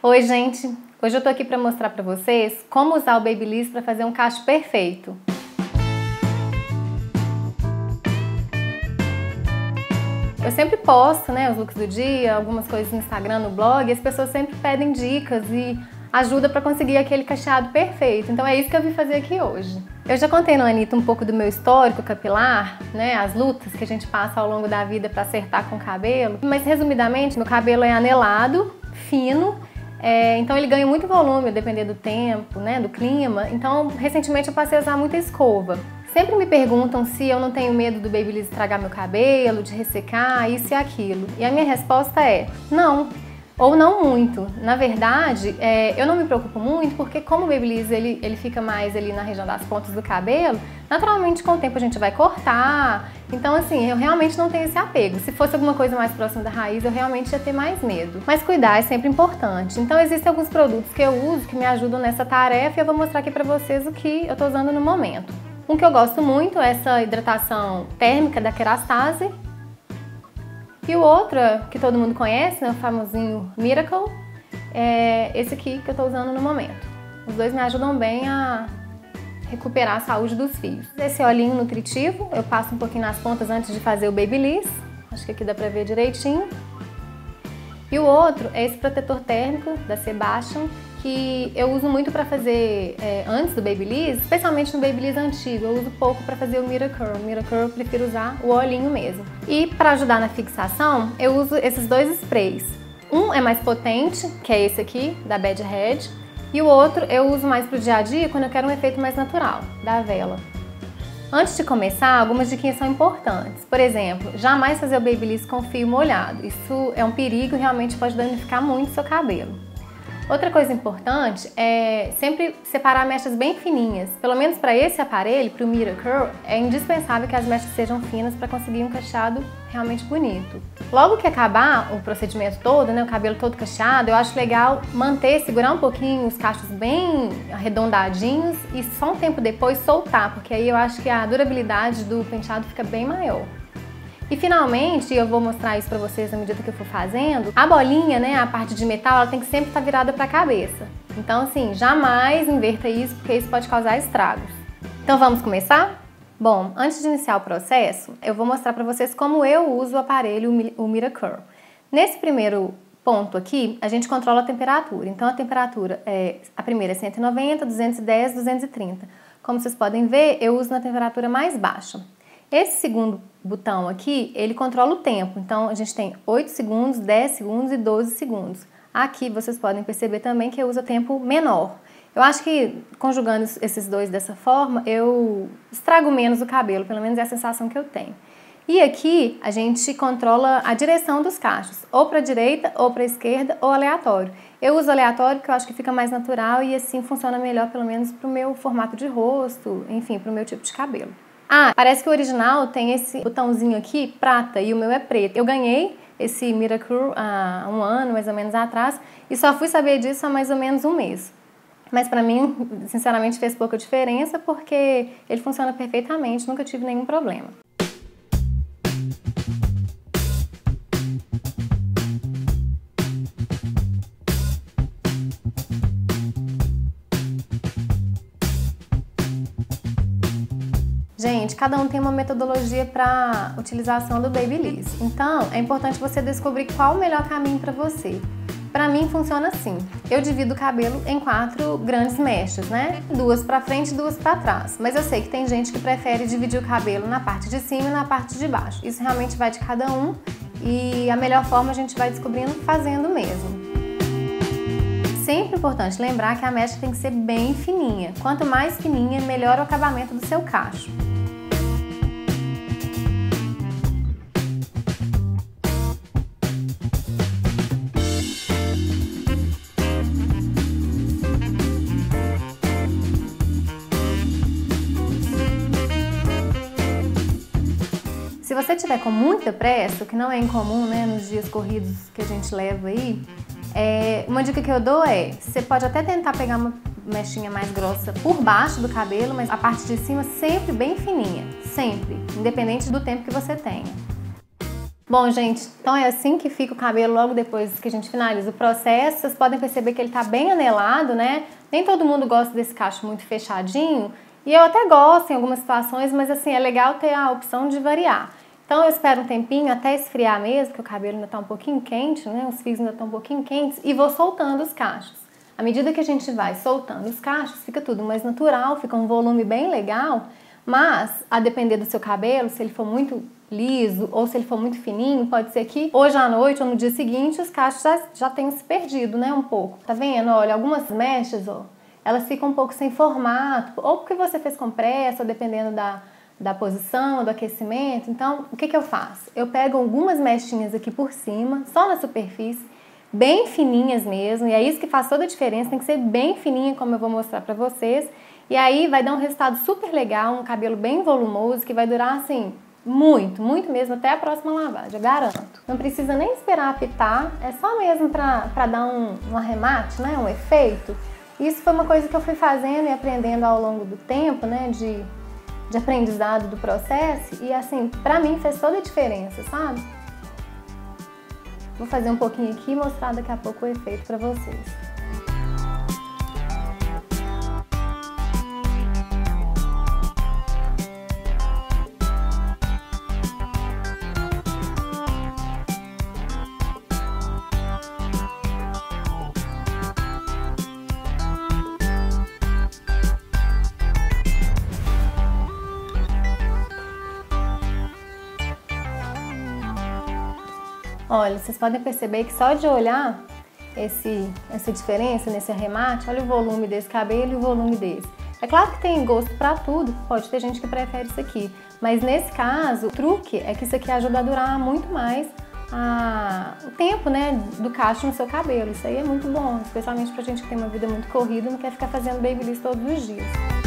Oi, gente! Hoje eu tô aqui para mostrar para vocês como usar o Babyliss para fazer um cacho perfeito. Eu sempre posto, né, os looks do dia, algumas coisas no Instagram, no blog, e as pessoas sempre pedem dicas e ajuda para conseguir aquele cacheado perfeito. Então é isso que eu vim fazer aqui hoje. Eu já contei no Anitta um pouco do meu histórico capilar, né, as lutas que a gente passa ao longo da vida para acertar com o cabelo, mas resumidamente, meu cabelo é anelado, fino, é, então ele ganha muito volume, dependendo do tempo, né, do clima. Então, recentemente eu passei a usar muita escova. Sempre me perguntam se eu não tenho medo do Babyliss estragar meu cabelo, de ressecar, isso e aquilo. E a minha resposta é: não ou não muito. Na verdade, é, eu não me preocupo muito porque como o Babyliss ele, ele fica mais ali na região das pontas do cabelo, naturalmente com o tempo a gente vai cortar. Então assim, eu realmente não tenho esse apego. Se fosse alguma coisa mais próxima da raiz, eu realmente ia ter mais medo. Mas cuidar é sempre importante. Então existem alguns produtos que eu uso que me ajudam nessa tarefa e eu vou mostrar aqui pra vocês o que eu tô usando no momento. Um que eu gosto muito é essa hidratação térmica da Kerastase, e o outro, que todo mundo conhece, né, o famosinho Miracle, é esse aqui que eu tô usando no momento. Os dois me ajudam bem a recuperar a saúde dos fios. Esse olhinho nutritivo, eu passo um pouquinho nas pontas antes de fazer o Babyliss. Acho que aqui dá pra ver direitinho. E o outro é esse protetor térmico da Sebastian, que eu uso muito para fazer é, antes do Babyliss, especialmente no Babyliss antigo. Eu uso pouco para fazer o Miracle. O Miracle eu prefiro usar o olhinho mesmo. E para ajudar na fixação, eu uso esses dois sprays. Um é mais potente, que é esse aqui, da Bad Head, e o outro eu uso mais pro dia a dia quando eu quero um efeito mais natural, da Vela. Antes de começar, algumas dicas são importantes. Por exemplo, jamais fazer o Babyliss com fio molhado. Isso é um perigo e realmente pode danificar muito seu cabelo. Outra coisa importante é sempre separar mechas bem fininhas. Pelo menos para esse aparelho, para o Mira Curl, é indispensável que as mechas sejam finas para conseguir um cacheado realmente bonito. Logo que acabar o procedimento todo, né, o cabelo todo cacheado, eu acho legal manter, segurar um pouquinho os cachos bem arredondadinhos e só um tempo depois soltar, porque aí eu acho que a durabilidade do penteado fica bem maior. E finalmente, eu vou mostrar isso para vocês na medida que eu for fazendo, a bolinha, né, a parte de metal, ela tem que sempre estar tá virada para a cabeça. Então assim, jamais inverta isso, porque isso pode causar estragos. Então vamos começar? Bom, antes de iniciar o processo, eu vou mostrar para vocês como eu uso o aparelho, o Miracurl. Nesse primeiro ponto aqui, a gente controla a temperatura. Então a temperatura é a primeira é 190, 210, 230. Como vocês podem ver, eu uso na temperatura mais baixa. Esse segundo botão aqui, ele controla o tempo. Então, a gente tem 8 segundos, 10 segundos e 12 segundos. Aqui vocês podem perceber também que eu uso tempo menor. Eu acho que conjugando esses dois dessa forma, eu estrago menos o cabelo, pelo menos é a sensação que eu tenho. E aqui a gente controla a direção dos cachos, ou para a direita, ou para a esquerda, ou aleatório. Eu uso aleatório porque eu acho que fica mais natural e assim funciona melhor, pelo menos para o meu formato de rosto, enfim, para o meu tipo de cabelo. Ah, parece que o original tem esse botãozinho aqui, prata, e o meu é preto. Eu ganhei esse Miracle há um ano, mais ou menos, atrás, e só fui saber disso há mais ou menos um mês. Mas para mim, sinceramente, fez pouca diferença porque ele funciona perfeitamente, nunca tive nenhum problema. Gente, cada um tem uma metodologia para utilização do Babyliss. Então, é importante você descobrir qual o melhor caminho para você. Para mim funciona assim. Eu divido o cabelo em quatro grandes mechas, né? Duas para frente duas para trás. Mas eu sei que tem gente que prefere dividir o cabelo na parte de cima e na parte de baixo. Isso realmente vai de cada um e a melhor forma a gente vai descobrindo fazendo mesmo. Sempre importante lembrar que a mecha tem que ser bem fininha. Quanto mais fininha, melhor o acabamento do seu cacho. Você tiver com muita pressa, o que não é incomum né, nos dias corridos que a gente leva aí, é, uma dica que eu dou é, você pode até tentar pegar uma mechinha mais grossa por baixo do cabelo, mas a parte de cima sempre bem fininha, sempre, independente do tempo que você tenha. Bom, gente, então é assim que fica o cabelo logo depois que a gente finaliza o processo. Vocês podem perceber que ele tá bem anelado, né? Nem todo mundo gosta desse cacho muito fechadinho. E eu até gosto em algumas situações, mas assim, é legal ter a opção de variar. Então eu espero um tempinho até esfriar mesmo, que o cabelo ainda tá um pouquinho quente, né? Os fios ainda estão um pouquinho quentes e vou soltando os cachos. À medida que a gente vai soltando os cachos, fica tudo mais natural, fica um volume bem legal, mas a depender do seu cabelo, se ele for muito liso ou se ele for muito fininho, pode ser que hoje à noite ou no dia seguinte os cachos já, já tenham se perdido, né, um pouco. Tá vendo? Olha, algumas mechas, ó, elas ficam um pouco sem formato, ou porque você fez com pressa, dependendo da, da posição, do aquecimento. Então, o que, que eu faço? Eu pego algumas mechinhas aqui por cima, só na superfície, bem fininhas mesmo, e é isso que faz toda a diferença, tem que ser bem fininha, como eu vou mostrar pra vocês. E aí vai dar um resultado super legal, um cabelo bem volumoso, que vai durar assim, muito, muito mesmo, até a próxima lavagem, eu garanto. Não precisa nem esperar apitar, é só mesmo para dar um, um arremate, né, um efeito. Isso foi uma coisa que eu fui fazendo e aprendendo ao longo do tempo, né, de, de aprendizado do processo, e assim, pra mim fez toda a diferença, sabe? Vou fazer um pouquinho aqui e mostrar daqui a pouco o efeito para vocês. Olha, vocês podem perceber que só de olhar esse, essa diferença nesse arremate, olha o volume desse cabelo e o volume desse. É claro que tem gosto para tudo, pode ter gente que prefere isso aqui, mas nesse caso, o truque é que isso aqui ajuda a durar muito mais a, o tempo né, do cacho no seu cabelo. Isso aí é muito bom, especialmente pra gente que tem uma vida muito corrida e não quer ficar fazendo babyliss todos os dias.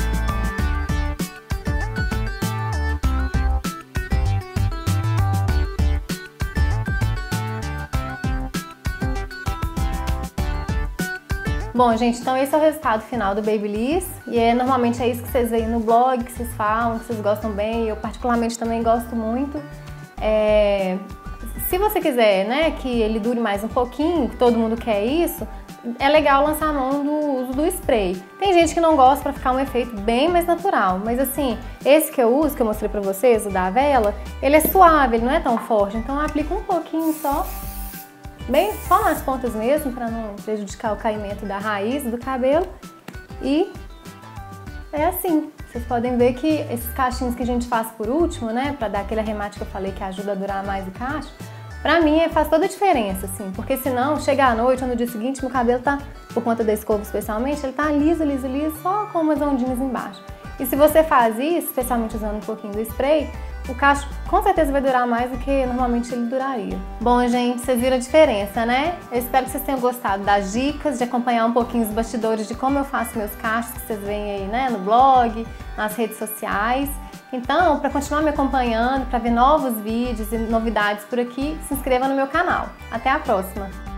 Bom, gente, então esse é o resultado final do Babyliss e é, normalmente é isso que vocês veem no blog, que vocês falam, que vocês gostam bem, eu particularmente também gosto muito. É, se você quiser né, que ele dure mais um pouquinho, que todo mundo quer isso, é legal lançar a mão do uso do spray. Tem gente que não gosta para ficar um efeito bem mais natural, mas assim, esse que eu uso, que eu mostrei pra vocês, o da vela, ele é suave, ele não é tão forte, então eu aplico um pouquinho só bem só nas pontas mesmo, para não prejudicar o caimento da raiz do cabelo. E é assim. Vocês podem ver que esses cachinhos que a gente faz por último, né, para dar aquele arremate que eu falei que ajuda a durar mais o cacho, pra mim faz toda a diferença, assim, porque senão chega à noite ou no dia seguinte meu cabelo tá, por conta da escova especialmente, ele tá liso, liso, liso, só com umas ondinhas embaixo. E se você faz isso, especialmente usando um pouquinho do spray, o cacho com certeza vai durar mais do que normalmente ele duraria. Bom, gente, vocês viram a diferença, né? Eu espero que vocês tenham gostado das dicas, de acompanhar um pouquinho os bastidores de como eu faço meus cachos, que vocês veem aí, né, no blog, nas redes sociais. Então, para continuar me acompanhando, para ver novos vídeos e novidades por aqui, se inscreva no meu canal. Até a próxima!